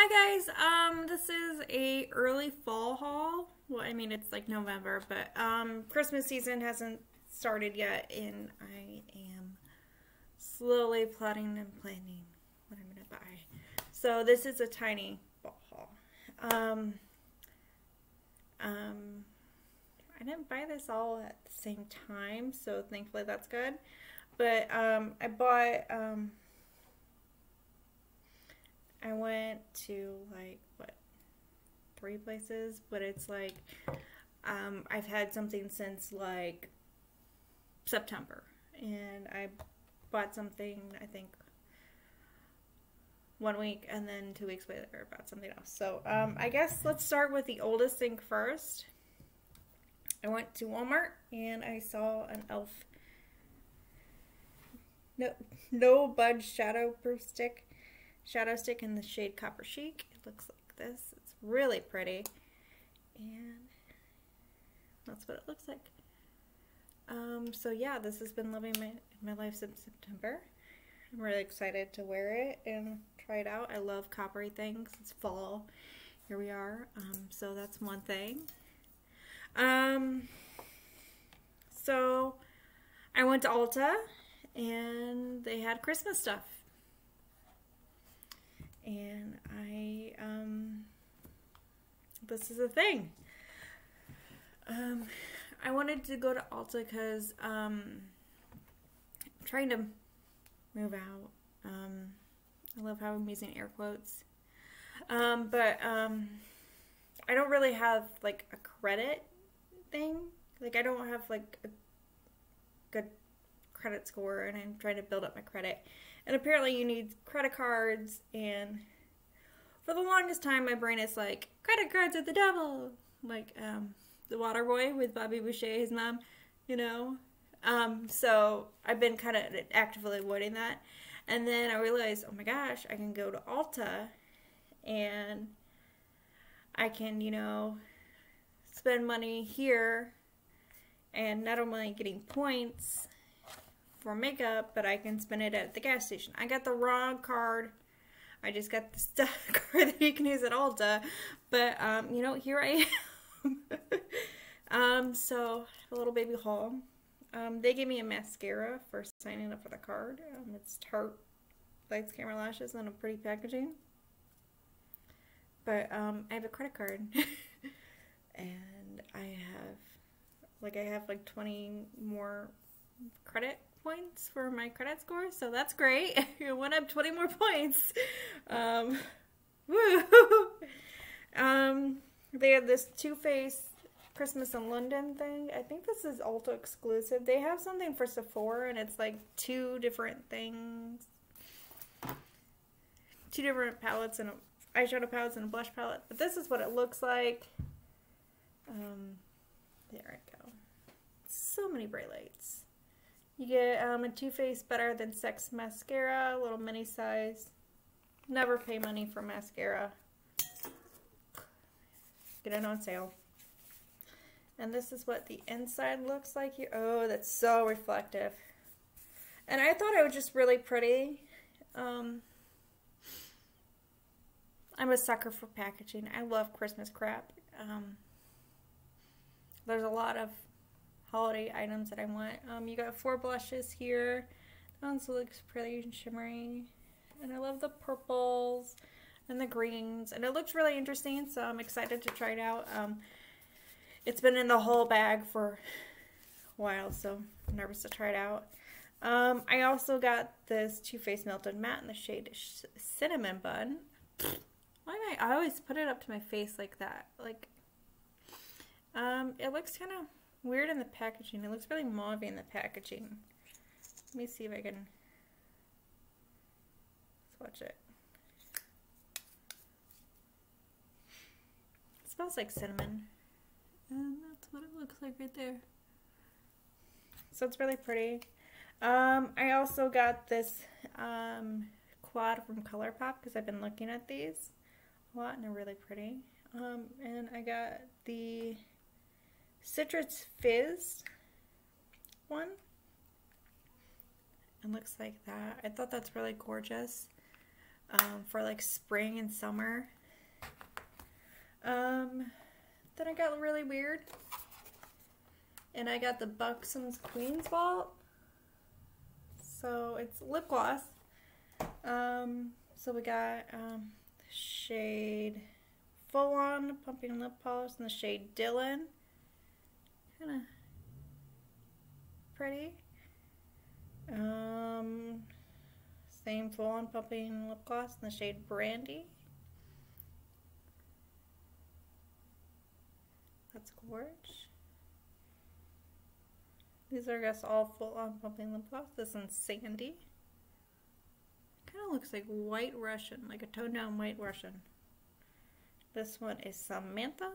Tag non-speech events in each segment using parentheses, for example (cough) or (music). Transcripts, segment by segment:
Hi guys, um, this is a early fall haul. Well, I mean it's like November, but um, Christmas season hasn't started yet, and I am slowly plotting and planning what I'm gonna buy. So this is a tiny fall haul. Um, um, I didn't buy this all at the same time, so thankfully that's good. But um, I bought um I went to like what three places, but it's like um, I've had something since like September, and I bought something I think one week, and then two weeks later I bought something else. So um, I guess let's start with the oldest thing first. I went to Walmart and I saw an elf no no budge shadow proof stick shadow stick in the shade Copper Chic. It looks like this. It's really pretty. And that's what it looks like. Um, so yeah, this has been living my, my life since September. I'm really excited to wear it and try it out. I love coppery things. It's fall. Here we are. Um, so that's one thing. Um, so I went to Ulta and they had Christmas stuff and I um this is a thing. Um I wanted to go to Ulta because um I'm trying to move out. Um I love how I'm using air quotes. Um but um I don't really have like a credit thing. Like I don't have like a good credit score and I'm trying to build up my credit. And apparently you need credit cards and for the longest time my brain is like credit cards are the devil. Like um the water boy with Bobby Boucher, his mom, you know. Um, so I've been kind of actively avoiding that. And then I realized, oh my gosh, I can go to Ulta and I can, you know, spend money here and not only getting points for makeup, but I can spend it at the gas station. I got the wrong card. I just got the stuff (laughs) card that you can use at Ulta. But, um, you know, here I am. (laughs) um, so, a little baby haul. Um, they gave me a mascara for signing up for the card. Um, it's Tarte Lights, Camera, Lashes, and a pretty packaging. But, um, I have a credit card. (laughs) and I have, like, I have like 20 more credit points for my credit score, so that's great. (laughs) it went up 20 more points. Um, woo! (laughs) um, they have this Too Faced Christmas in London thing. I think this is Ulta exclusive. They have something for Sephora, and it's like two different things. Two different palettes and eyeshadow palettes and a blush palette. But this is what it looks like. Um, there I go. So many bright lights. You get um, a Too Faced Better Than Sex mascara, little mini size. Never pay money for mascara. Get it on sale. And this is what the inside looks like here. Oh, that's so reflective. And I thought it was just really pretty. Um, I'm a sucker for packaging. I love Christmas crap. Um, there's a lot of holiday items that I want. Um, you got four blushes here. That one looks pretty and shimmery. And I love the purples and the greens. And it looks really interesting, so I'm excited to try it out. Um, it's been in the whole bag for a while, so I'm nervous to try it out. Um, I also got this Too Faced Melted Matte in the shade Cinnamon Bun. Why am I, I always put it up to my face like that. Like, um, it looks kind of weird in the packaging. It looks really mauve in the packaging. Let me see if I can. Let's watch it. It smells like cinnamon. And that's what it looks like right there. So it's really pretty. Um, I also got this um, quad from ColourPop because I've been looking at these a lot and they're really pretty. Um, and I got the Citrus Fizz one. It looks like that. I thought that's really gorgeous. um, for like spring and summer. Um, then I got really weird. And I got the Buxom's Queen's Vault. So it's lip gloss. Um, so we got um, shade Full On Plumping Lip Polish in the shade Dylan. Kind of pretty. Um, same Full On Plumping Lip Gloss in the shade Brandy. That's gorge. These are, I guess, all full on plumping lip gloss. This one's Sandy. Kind of looks like white Russian, like a toned down white Russian. This one is Samantha.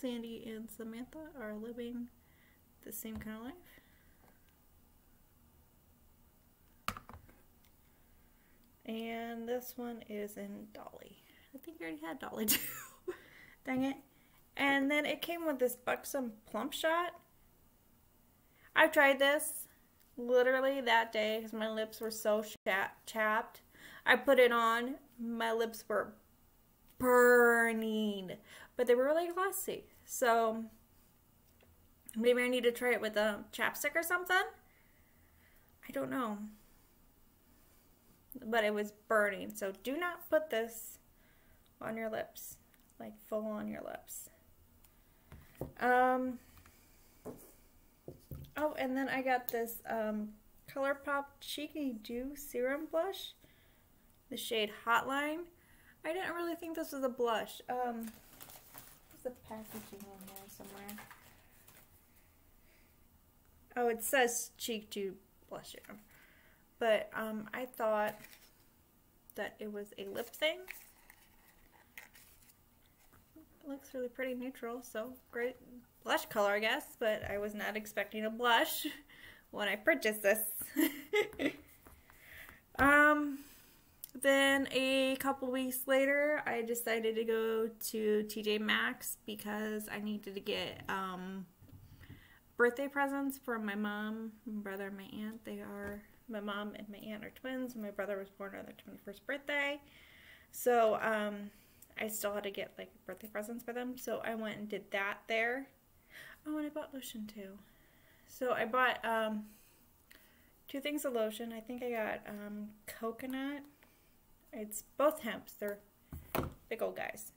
Sandy and Samantha are living the same kind of life. And this one is in Dolly. I think I already had Dolly (laughs) too. Dang it. And then it came with this Buxom Plump Shot. I tried this literally that day because my lips were so chapped. I put it on. My lips were burning, but they were really glossy. So maybe I need to try it with a chapstick or something. I don't know. But it was burning. So do not put this on your lips, like full on your lips. Um, oh, and then I got this um, ColourPop Cheeky Dew Serum Blush, the shade Hotline. I didn't really think this was a blush. Um, the packaging in there somewhere. Oh, it says Cheek Blush here. But um, I thought that it was a lip thing. It looks really pretty neutral, so great blush color, I guess, but I was not expecting a blush (laughs) when I purchased this. (laughs) um, then a couple weeks later, I decided to go to TJ Maxx because I needed to get um, birthday presents for my mom, my brother, and my aunt. They are my mom and my aunt are twins. My brother was born on their 21st birthday. So, um, I still had to get like birthday presents for them. So I went and did that there. Oh, and I bought lotion too. So I bought um, two things of lotion. I think I got um, coconut. It's both Hempz. They're big old guys.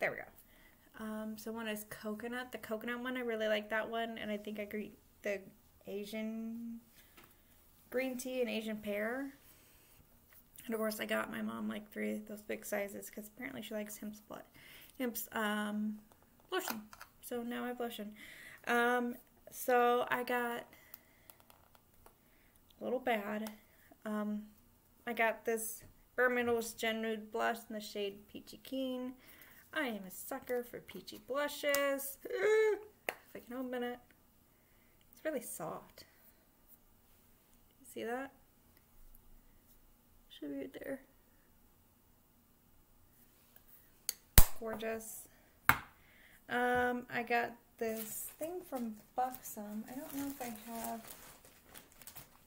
There we go. Um, so one is coconut. The coconut one, I really like that one. And I think I agree the Asian green tea and Asian pear. And of course, I got my mom like three of those big sizes because apparently she likes Hempz blood, Hempz um, lotion. So now I have lotion. Um, so I got a little bad. Um, I got this Minerals Gen Nude blush in the shade Peachy Keen. I am a sucker for peachy blushes. (laughs) if I can open it. It's really soft. See that? Should be right there. Gorgeous. Um, I got this thing from Buxom. I don't know if I have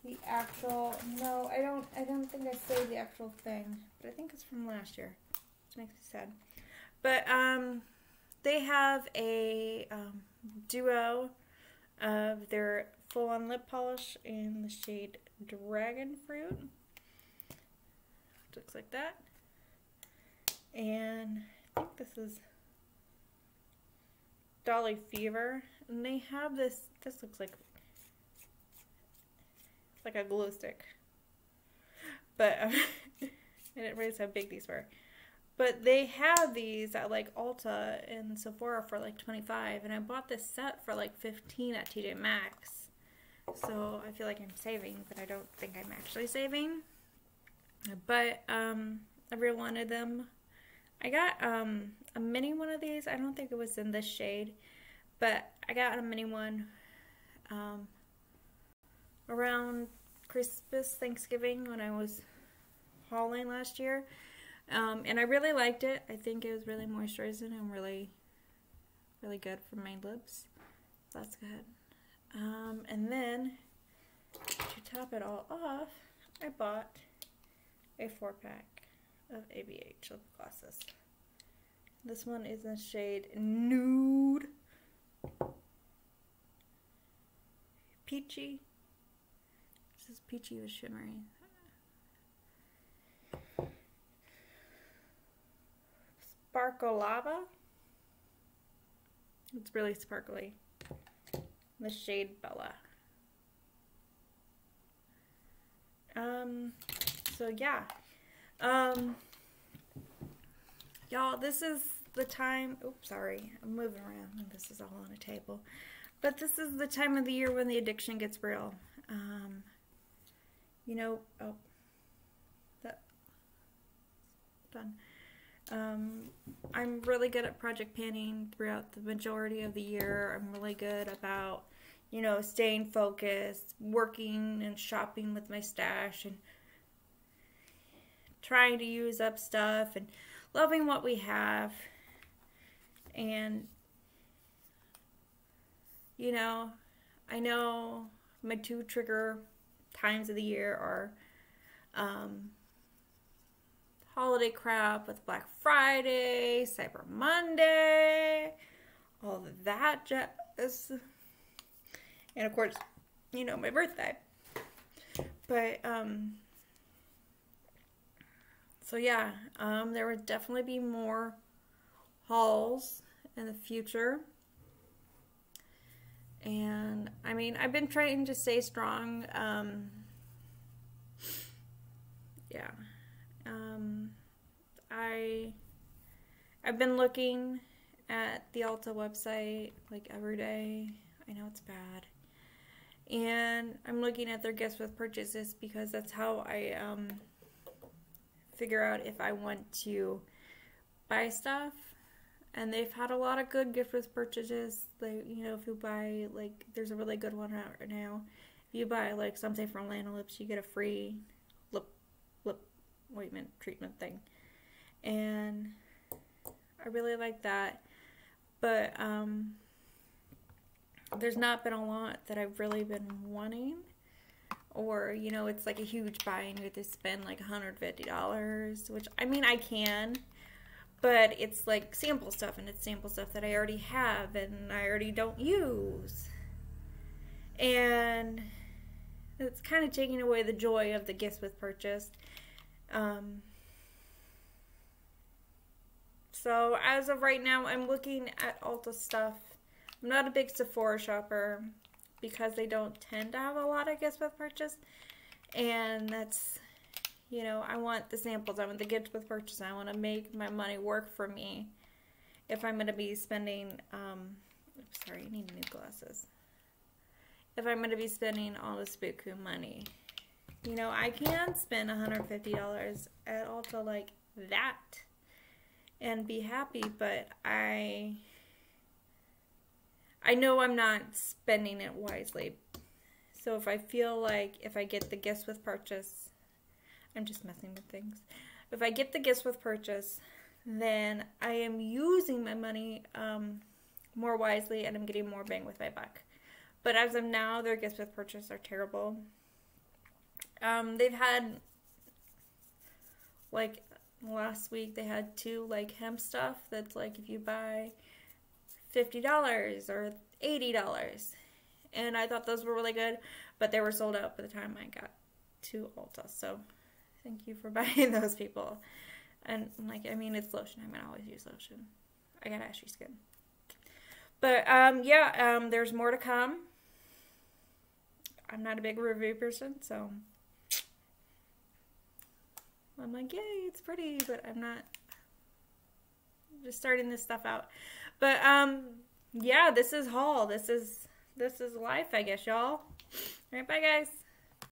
the actual. No, I don't. I don't think I saved the actual thing, but I think it's from last year. Which makes me sad. But um, they have a um, duo of their full-on lip polish in the shade Dragon Fruit looks like that. And I think this is Dolly Fever. And they have this, this looks like, like a glow stick. But um, I didn't realize how big these were. But they have these at like Ulta and Sephora for like 25 and I bought this set for like 15 at TJ Maxx. So I feel like I'm saving, but I don't think I'm actually saving. But um, I really wanted them. I got um, a mini one of these. I don't think it was in this shade, but I got a mini one um, around Christmas, Thanksgiving when I was hauling last year. Um, and I really liked it. I think it was really moisturizing and really, really good for my lips. That's good. Um, and then to top it all off, I bought a four pack of ABH lip glosses. This one is in the shade Nude. Peachy. This is peachy with shimmery. Sparkle Lava. It's really sparkly. The shade Bella. Um, so yeah. Um, y'all, this is the time. Oops, sorry. I'm moving around. This is all on a table. But this is the time of the year when the addiction gets real. Um, you know, oh, that, done. Um, I'm really good at project panning throughout the majority of the year. I'm really good about, you know, staying focused, working and shopping with my stash, and trying to use up stuff and loving what we have. And, you know, I know my two trigger times of the year are um, holiday crap with Black Friday, Cyber Monday, all of that jazz. And of course, you know, my birthday. But, um, so yeah, um, there would definitely be more hauls in the future. And I mean, I've been trying to stay strong. Um, yeah. Um, I I've been looking at the Ulta website like every day. I know it's bad. And I'm looking at their gifts with purchases because that's how I um, figure out if I want to buy stuff. And they've had a lot of good gift with purchases. Like, you know, if you buy, like, there's a really good one out right now. If you buy, like, something from Lanolips, you get a free lip, lip ointment treatment thing. And I really like that. But, um, there's not been a lot that I've really been wanting or you know it's like a huge buy and you have to spend like $150 which i mean i can but it's like sample stuff and it's sample stuff that i already have and i already don't use and it's kind of taking away the joy of the gifts with purchase um, so as of right now i'm looking at ulta stuff i'm not a big sephora shopper because they don't tend to have a lot of gifts with purchase. And that's, you know, I want the samples. I want the gift with purchase. I want to make my money work for me if I'm going to be spending, um, oops, sorry, I need new glasses. If I'm going to be spending all this buku money. You know, I can spend $150 at Ulta like that and be happy, but I I know I'm not spending it wisely. So if I feel like if I get the gifts with purchase, I'm just messing with things. If I get the gifts with purchase, then I am using my money um, more wisely and I'm getting more bang with my buck. But as of now, their gifts with purchase are terrible. Um, they've had like last week they had two like hemp stuff that's like if you buy $50 or $80. And I thought those were really good, but they were sold out by the time I got to Ulta. So thank you for (laughs) buying those people. And like, I mean, it's lotion. I'm gonna always use lotion. I got ashy skin. But um, yeah, um, there's more to come. I'm not a big review person, so I'm like, yay, it's pretty, but I'm not just starting this stuff out. But um, yeah, this is haul. This is this is life, I guess, y'all. All right, bye guys.